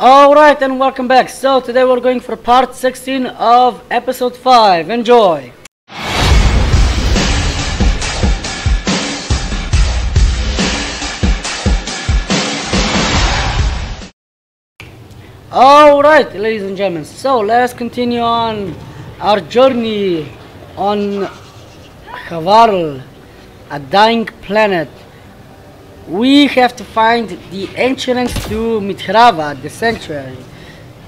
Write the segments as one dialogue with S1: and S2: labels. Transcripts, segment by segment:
S1: Alright, and welcome back. So, today we're going for part 16 of episode 5. Enjoy! Alright, ladies and gentlemen, so let's continue on our journey on Havarl, a dying planet. We have to find the entrance to Mithrava, the sanctuary.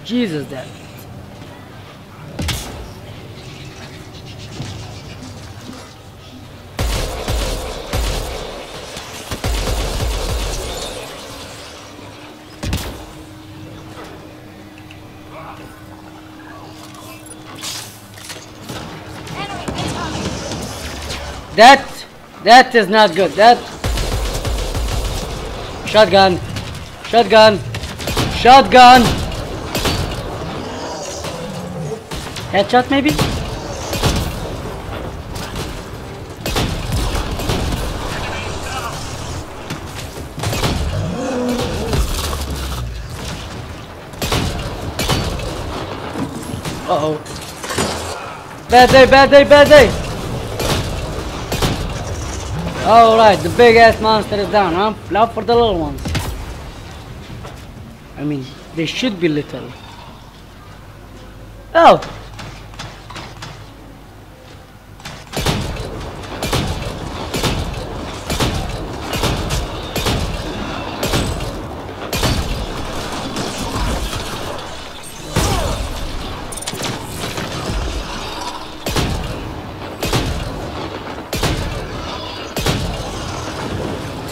S1: Jesus, that. That, that is not good. That, shotgun, shotgun, shotgun. Headshot maybe? Uh oh. Bad day, bad day, bad day. Alright, the big ass monster is down, huh? Now for the little ones. I mean, they should be little. Oh!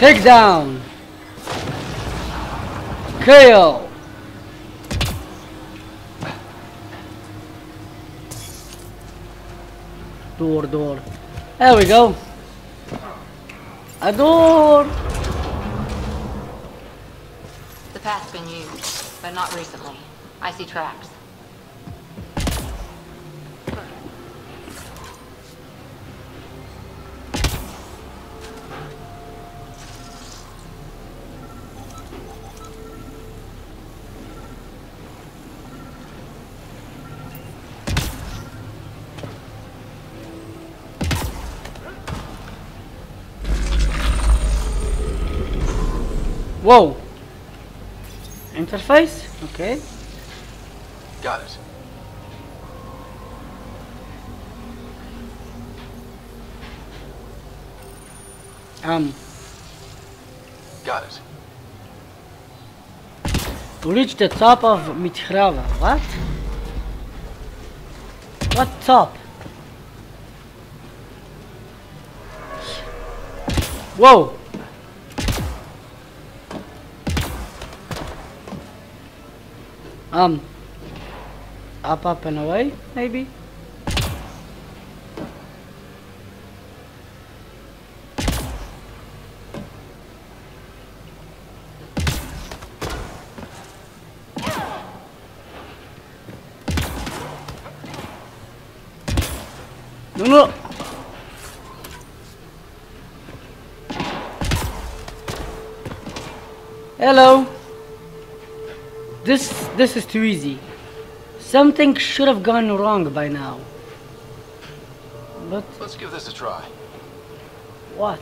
S1: Take down. Kill. Door, door. There we go. A door.
S2: The path's been used, but not recently. I see tracks.
S1: Whoa. Interface? Okay.
S3: Got it.
S1: Um,
S3: Got it.
S1: to reach the top of Mithrava. What? What top? Whoa! Um, up, up and away, maybe? This is too easy. Something should have gone wrong by now. But
S3: Let's give this a try.
S1: what?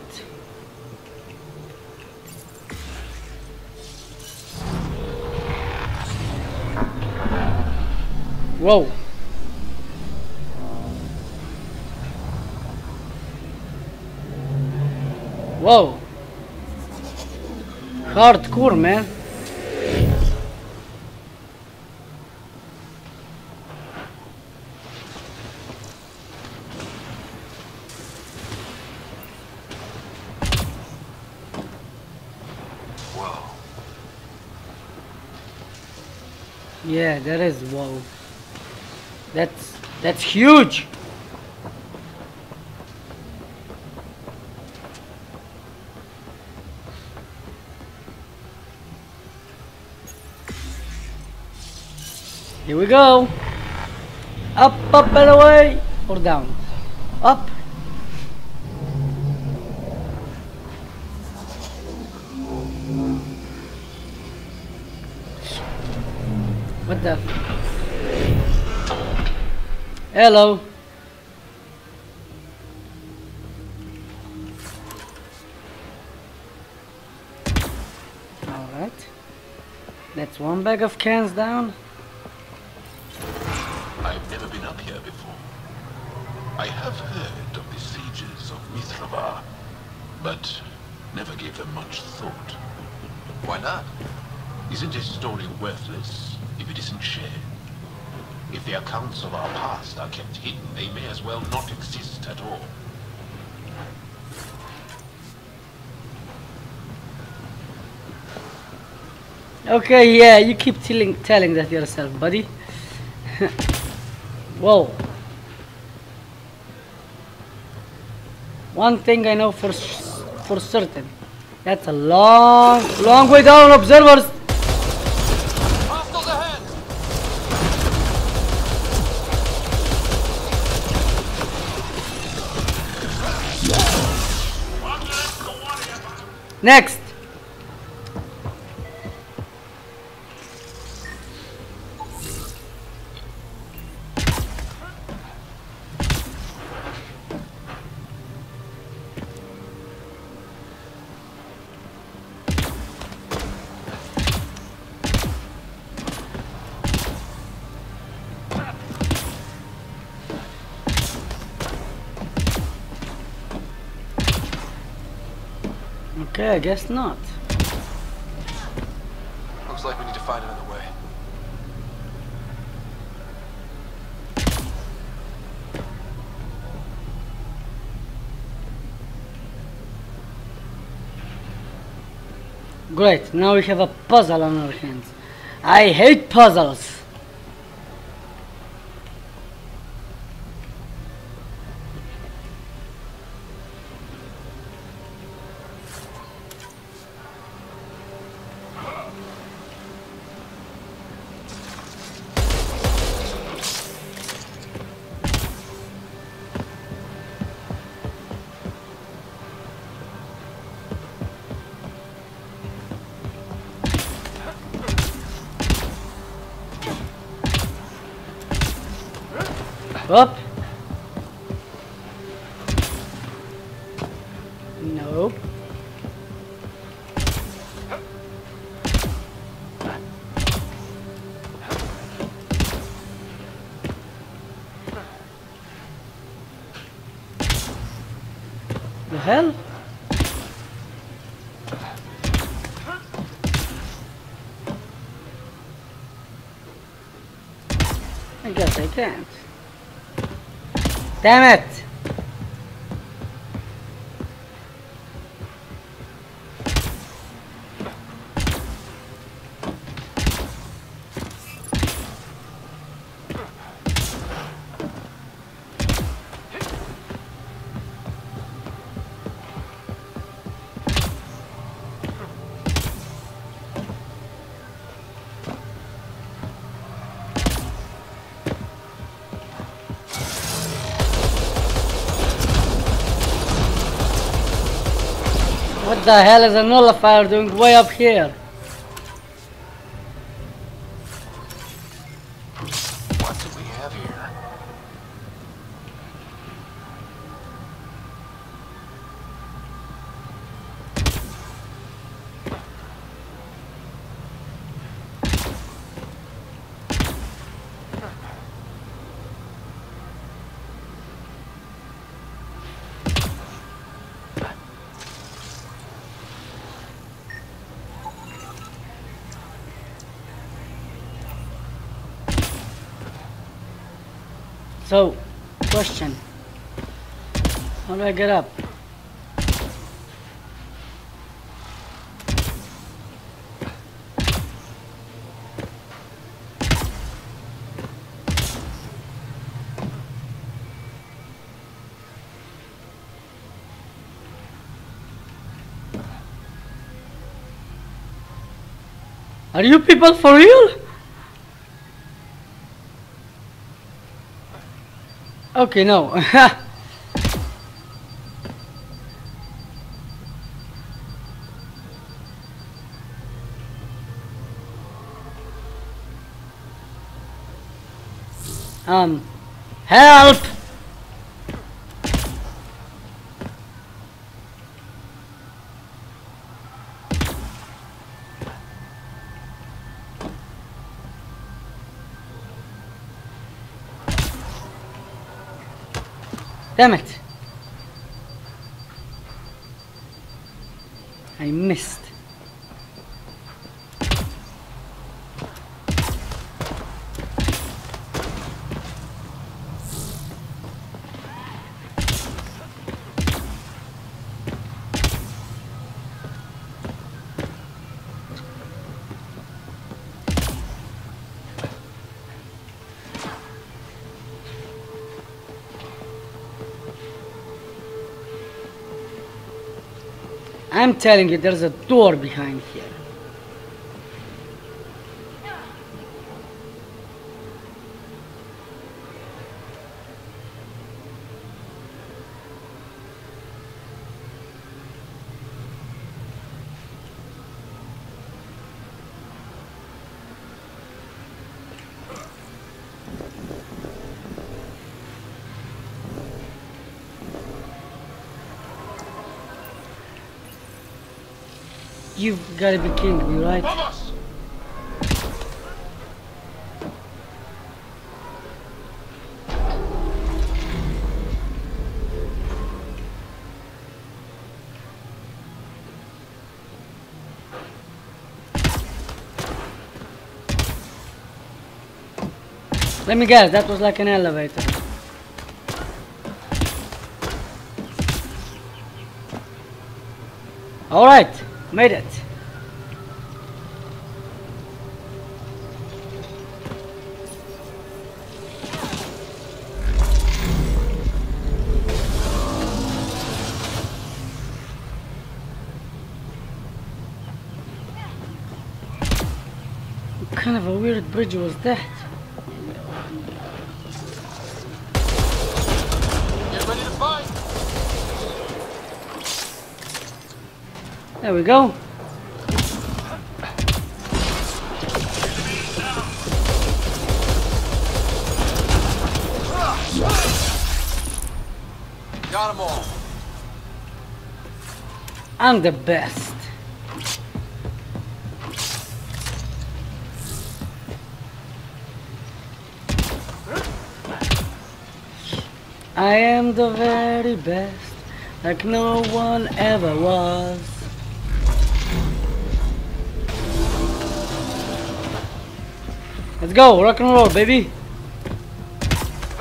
S1: Whoa. Whoa. Hardcore, man.
S3: Whoa.
S1: That is whoa. That's that's huge. Here we go. Up, up and away, or down. Up. The? Hello. Alright. That's one bag of cans down.
S4: I've never been up here before. I have heard of the sieges of Mithrava, but never gave them much thought.
S3: Why not?
S4: Isn't a story worthless if it isn't shared? If the accounts of our past are kept hidden, they may as well not exist at all.
S1: Okay, yeah, you keep telling telling that yourself, buddy. Whoa. One thing I know for for certain. That's a long, long way down, observers. Next. Okay, I guess not.
S3: Looks like we need to find another way.
S1: Great, now we have a puzzle on our hands. I hate puzzles. Up. Nope. The hell? I guess I can't. Damn it! The hell is a nullifier doing way up here? So, question. How do I get up? Are you people for real? Okay, no. um, help! Damn it! I missed. I'm telling you, there's a door behind here. You've gotta be kidding me, right? Let me guess, that was like an elevator. Alright, made it. What kind of a weird bridge was that? There we go.
S3: Got them all.
S1: I'm the best. I am the very best, like no one ever was. Let's go, rock and roll, baby.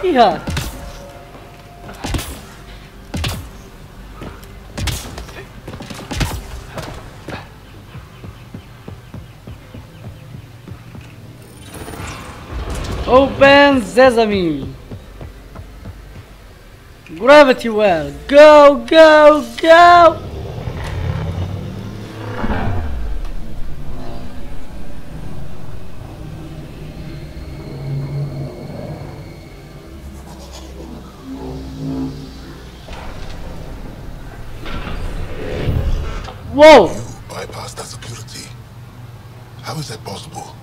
S1: Yeah. Open sesame. Gravity well. Go, go, go. Whoa!
S5: You bypassed that security. How is that possible?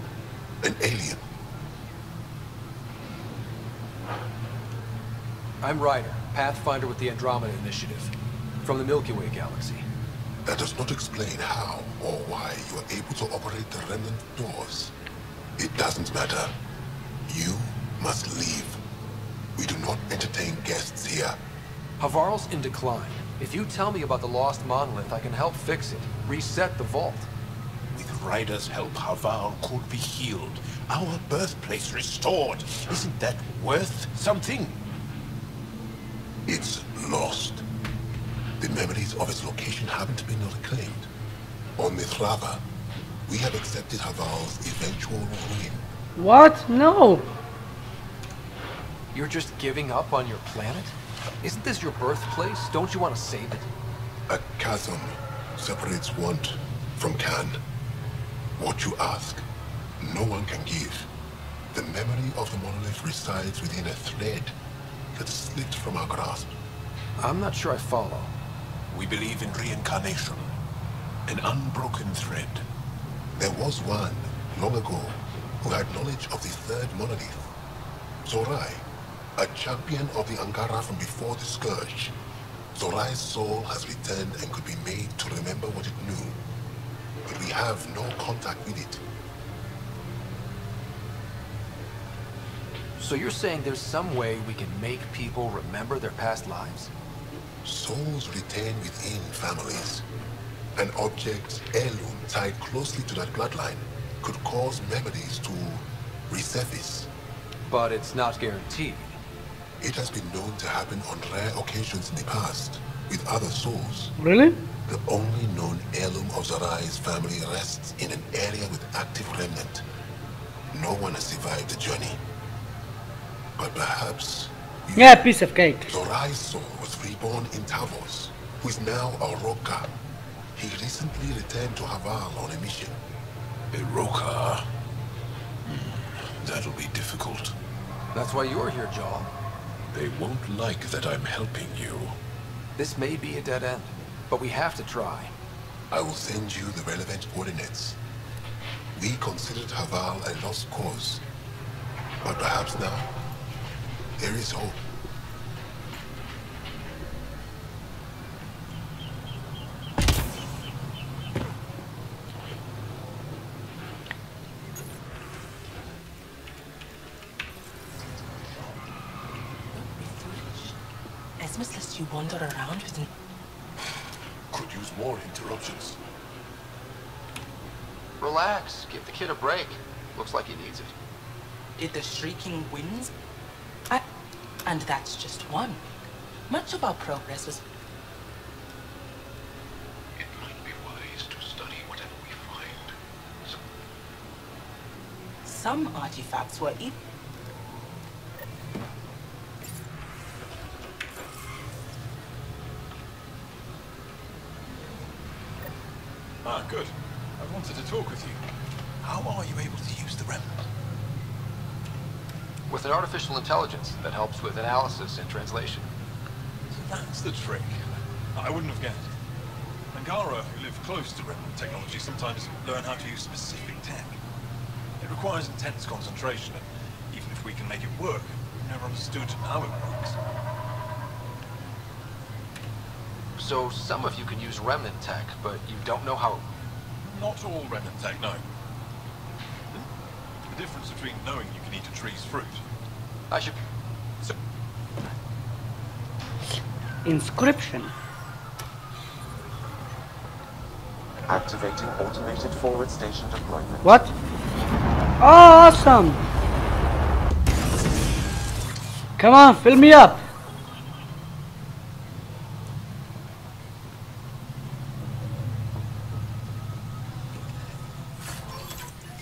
S5: An alien?
S3: I'm Ryder, Pathfinder with the Andromeda Initiative. From the Milky Way galaxy.
S5: That does not explain how or why you are able to operate the remnant doors. It doesn't matter. You must leave. We do not entertain guests here.
S3: Havarl's in decline. If you tell me about the lost monolith, I can help fix it. Reset the vault.
S5: With Ryder's help, Havarl could be healed. Our birthplace restored. Isn't that worth something? It's lost. The memories of its location haven't been reclaimed. On Mithrava, we have accepted Havarl's eventual ruin.
S1: What? No.
S3: You're just giving up on your planet? Isn't this your birthplace? Don't you want to save it?
S5: A chasm separates want from can. What you ask, no one can give. The memory of the monolith resides within a thread that slipped from our grasp.
S3: I'm not sure I follow.
S5: We believe in reincarnation. An unbroken thread. There was one, long ago, who had knowledge of the third monolith. Zorai, a champion of the Angara from before the Scourge. Zorai's soul has returned and could be made to remember what it knew. But we have no contact with it.
S3: So you're saying there's some way we can make people remember their past lives?
S5: Souls retain within families. An object's heirloom tied closely to that bloodline could cause memories to resurface.
S3: But it's not guaranteed.
S5: It has been known to happen on rare occasions in the past with other souls.
S1: Really?
S5: The only known heirloom of Zorai's family rests in an area with active remnant. No one has survived the journey. But perhaps
S1: Yeah, piece of cake.
S5: Zorai's soul was reborn in Tavos, who is now a Roekaar. He recently returned to Havarl on a mission.
S6: Iroka. Hmm, That'll be difficult.
S3: That's why you're here, Jaal.
S6: They won't like that I'm helping you.
S3: This may be a dead end, but we have to try.
S5: I will send you the relevant coordinates. We considered Havarl a lost cause. But perhaps now, there is hope.
S7: Esmus lets you wander around with n-
S6: Could use more interruptions.
S3: Relax. Give the kid a break. Looks like he needs it.
S7: Did the shrieking winds? I, and that's just one. Much of our progress was
S6: It might be wise to study whatever we find.
S7: Some artifacts were e-
S6: Ah, good. I wanted to talk with you. How are you able to use the remnant?
S3: With an artificial intelligence that helps with analysis and translation.
S6: So that's the trick. I wouldn't have guessed. Angara, who live close to remnant technology, sometimes learn how to use specific tech. It requires intense concentration, and even if we can make it work, we've never understood how it works.
S3: So some of you can use remnant tech, but you don't know how...
S6: Not all remnant tech, no. The difference between knowing you can eat a tree's fruit.
S3: I should...
S6: So,
S1: Inscription.
S8: Activating automated forward station deployment.
S1: What? Oh, awesome! Come on, fill me up.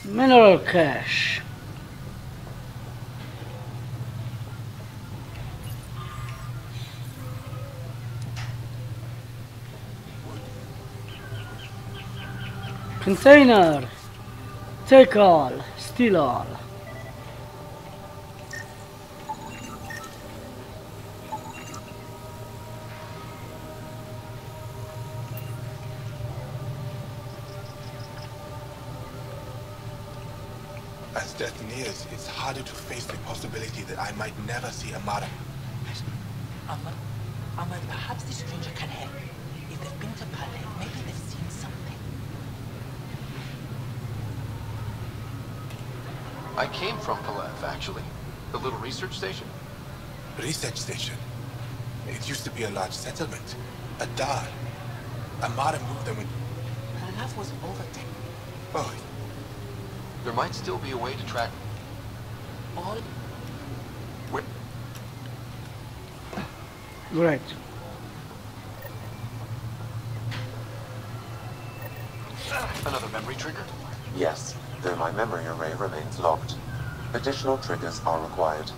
S1: Mineral cache. Container. Take all. Steal all.
S9: As death nears, it's harder to face the possibility that I might never see Amara.
S7: Amara, Amara, perhaps this stranger can help. If they've been to Palais, maybe they've seen something.
S3: I came from Palev, actually. The little research station.
S9: Research station. It used to be a large settlement. A dar. Amara moved them with...
S7: Her love was overtaken.
S9: Oh,
S3: There might still be a way to track...
S7: All
S3: Where...
S1: Great.
S3: Another memory trigger?
S8: Yes, though my memory array remains locked. Additional triggers are required.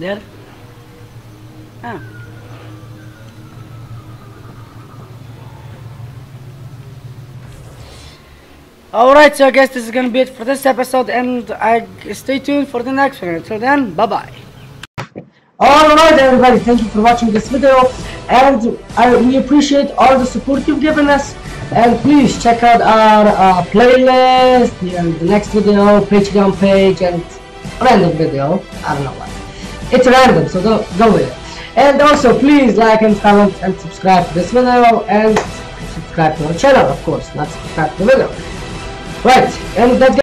S10: There? Ah. Alright, so I guess this is gonna be it for this episode, and I stay tuned for the next one. Until then, bye bye. Alright, everybody, thank you for watching this video, and I, we appreciate all the support you've given us. And please check out our uh, playlist, and the next video, Patreon page, and random video. I don't know why. It's random, so go go with it. And also, please like and comment and subscribe to this video, and subscribe to our channel, of course, not subscribe to the video. Right, and that's